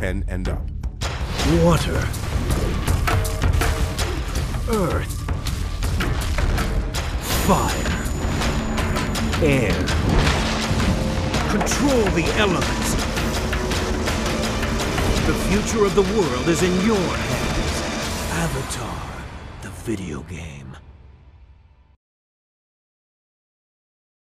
can and up. Water. Earth. Fire. Air. Control the elements. The future of the world is in your hands. Avatar, the video game.